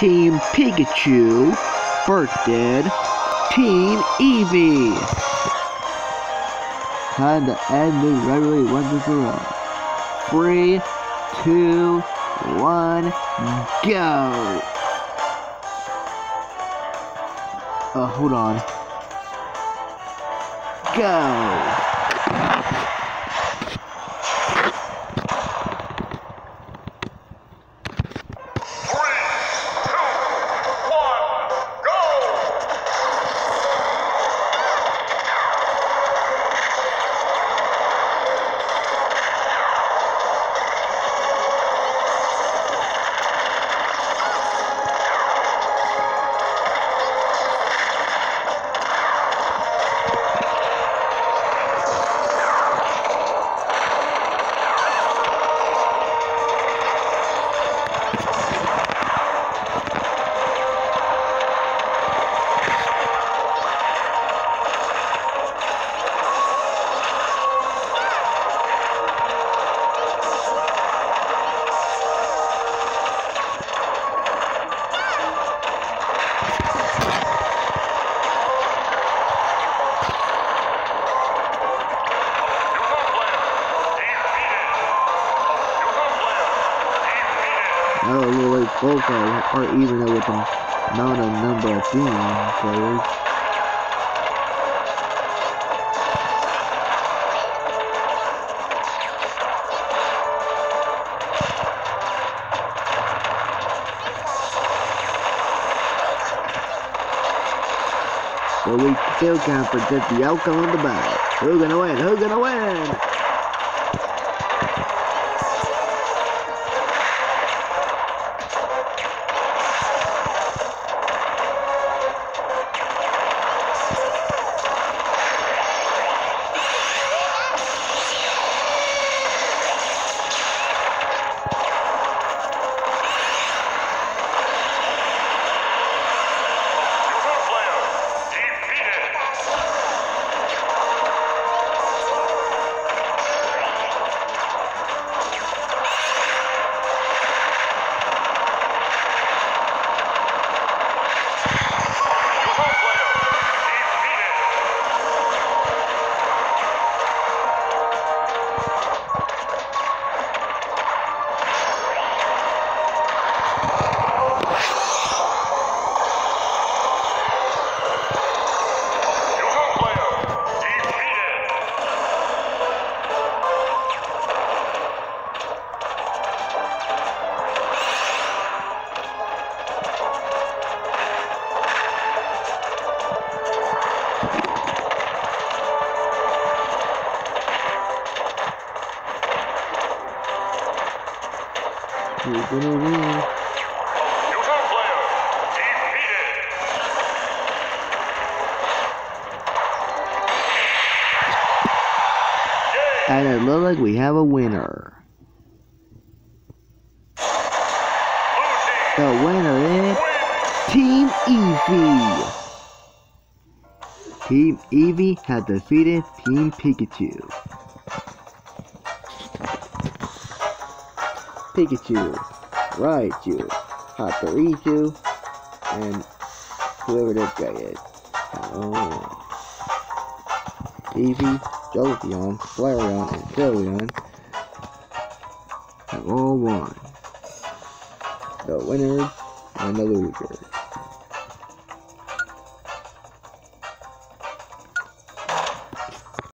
Team Pikachu versus Team Eevee. Time to end this rivalry once and. Three, two, one, go! Uh, hold on. Go! Looks like both are, are even with the amount of number of team players. So we still can't predict the outcome of the battle. Who's gonna win? Who's gonna win? Who's gonna win? And it looks like we have a winner. The winner is Team Eevee. Team Eevee has defeated Team Pikachu. Pikachu, Raichu, Hatarichu, and whoever this guy is. Oh. Eevee, Jolteon, Flareon, and Flareon have all won. The winners and the losers.